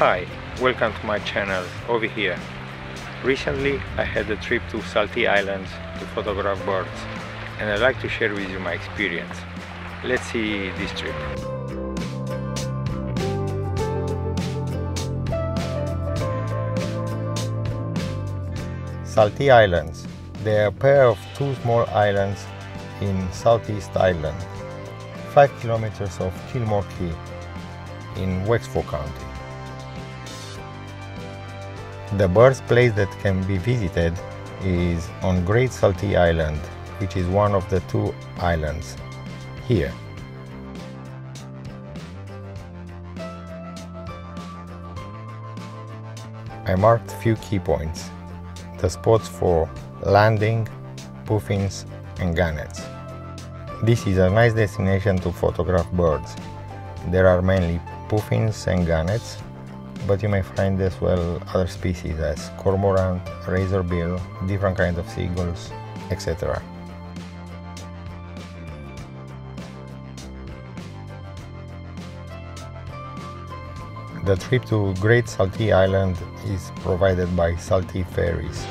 Hi, welcome to my channel over here. Recently I had a trip to Saltee Islands to photograph birds and I'd like to share with you my experience. Let's see this trip. Saltee Islands. They are a pair of two small islands in Southeast Ireland, 5 kilometers of Kilmore Quay in Wexford County. The birthplace that can be visited is on Great Saltee Island, which is one of the two islands here. I marked few key points, the spots for landing, puffins and gannets. This is a nice destination to photograph birds. There are mainly puffins and gannets but you may find as well other species as cormorant, razorbill, different kinds of seagulls, etc. The trip to Great Saltee Island is provided by Saltee Ferries.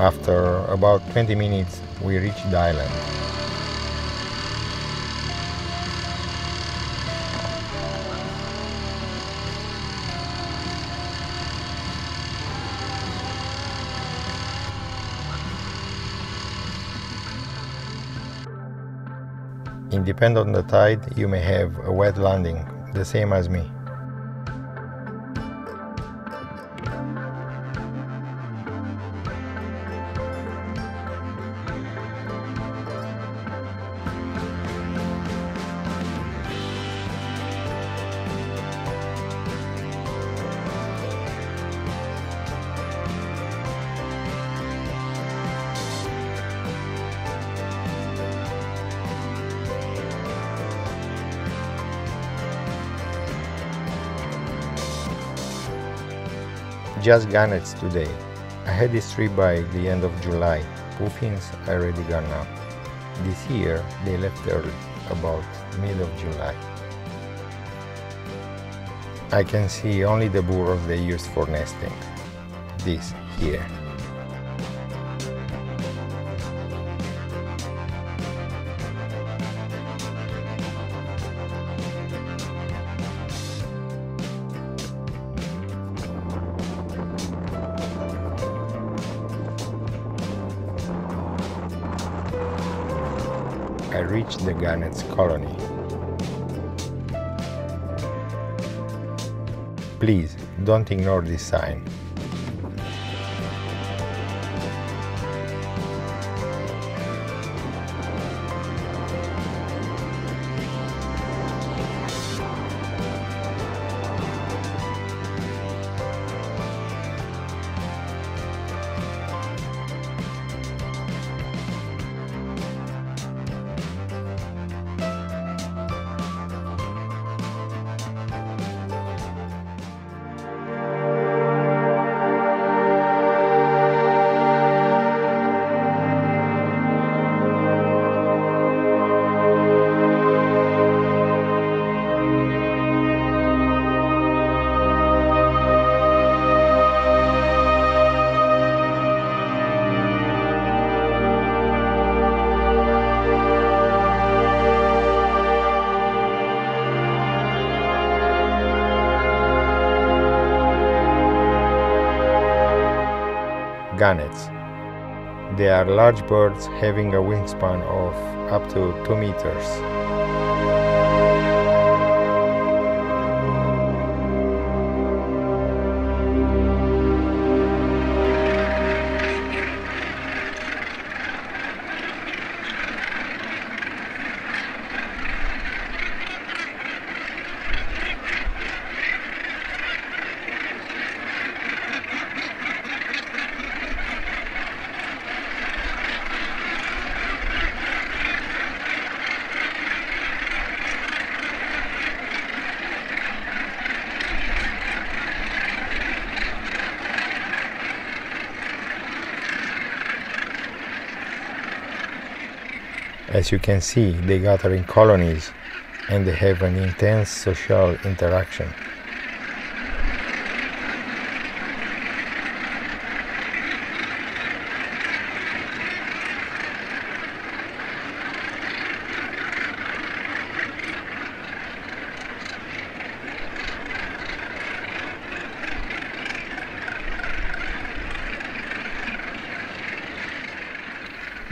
After about 20 minutes, we reached the island. Independent on the tide, you may have a wet landing, the same as me. Just gannets today. I had this trip by the end of July. Puffins already gone now. This year they left early, about mid of July. I can see only the burrows they used for nesting. This here. Reached the gannets colony. Please, don't ignore this sign. Gannets. They are large birds having a wingspan of up to 2 meters. As you can see, they gather in colonies and they have an intense social interaction.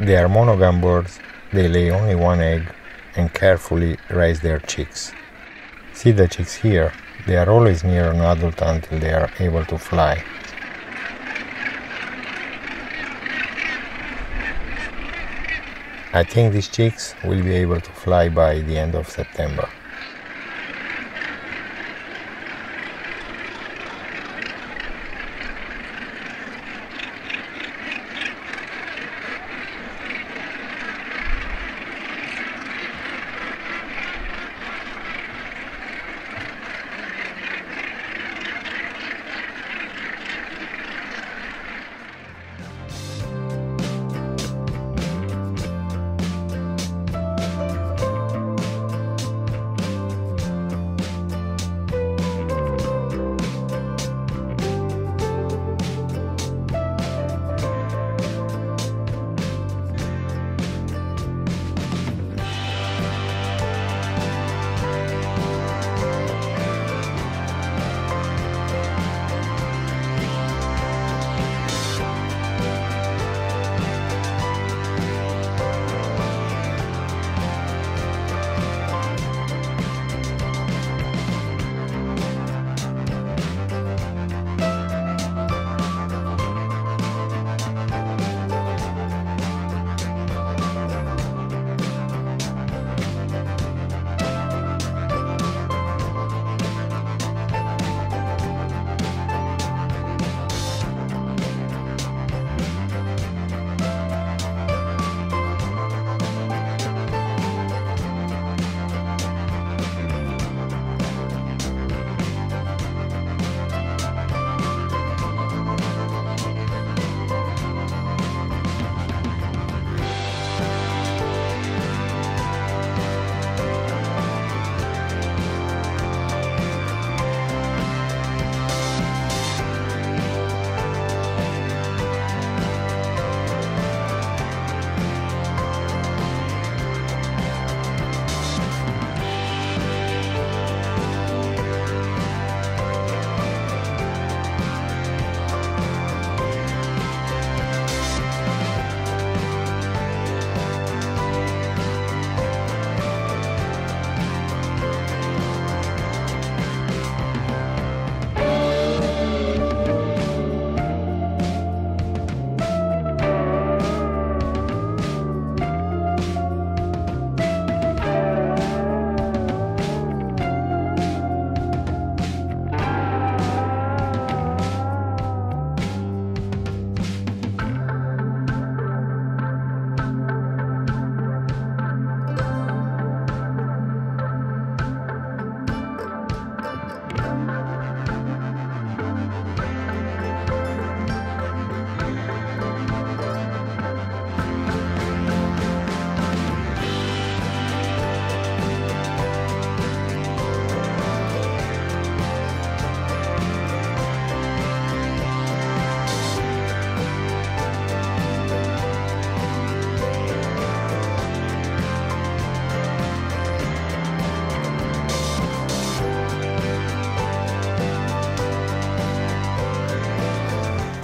They are monogam birds, they lay only one egg and carefully raise their chicks. See the chicks here, they are always near an adult until they are able to fly. I think these chicks will be able to fly by the end of September.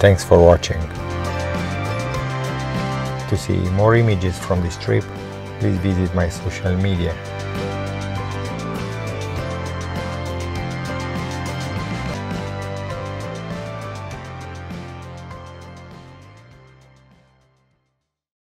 Thanks for watching. To see more images from this trip, please visit my social media